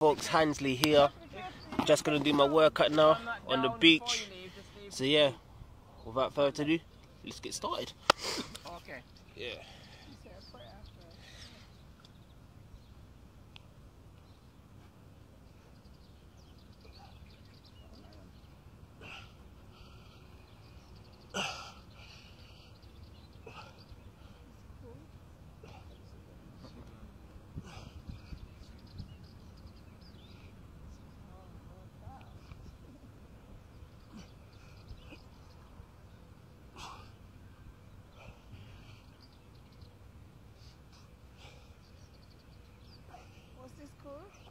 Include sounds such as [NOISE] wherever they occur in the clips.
folks, Hansley here. Just gonna do my workout now on the beach. So yeah, without further ado, let's get started. Okay. Yeah.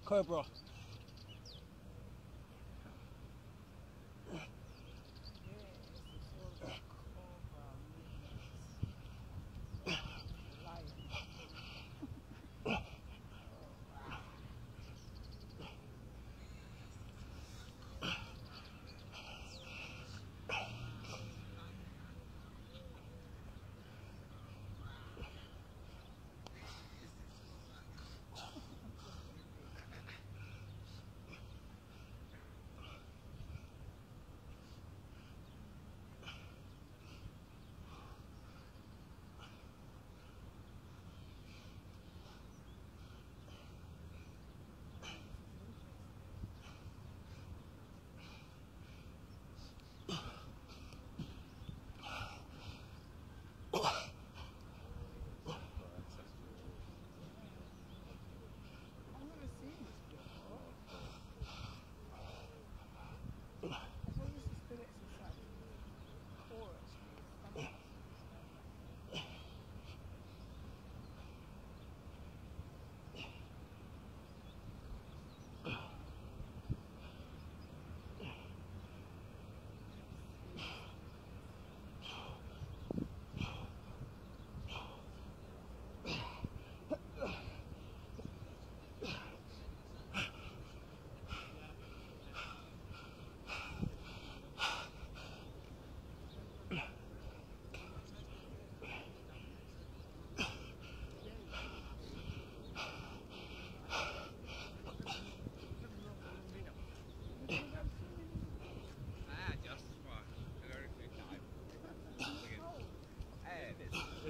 Cobra.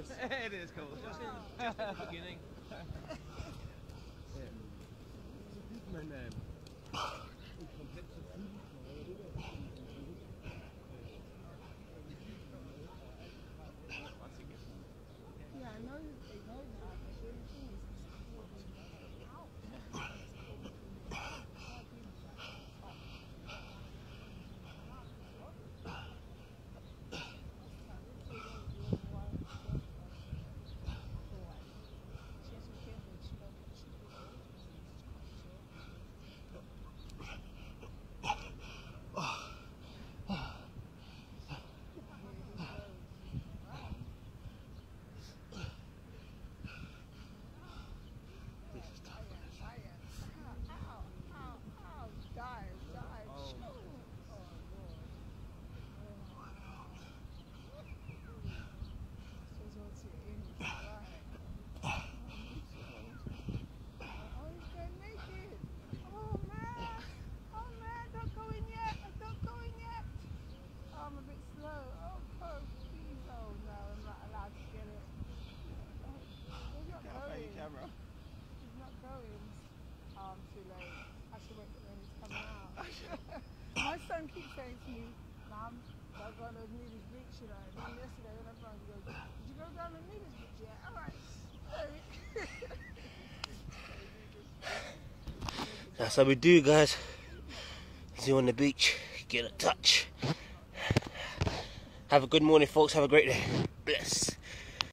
It is. [LAUGHS] it is cool. Just in, just [LAUGHS] in the beginning. Yeah, I know they know keeps saying to me, I've gone to Neely's Beach, know. And then yesterday when everyone goes, Did you go down to Neely's Beach yet? All right. [LAUGHS] That's how we do, guys. See you on the beach. Get a touch. Have a good morning, folks. Have a great day. Bless.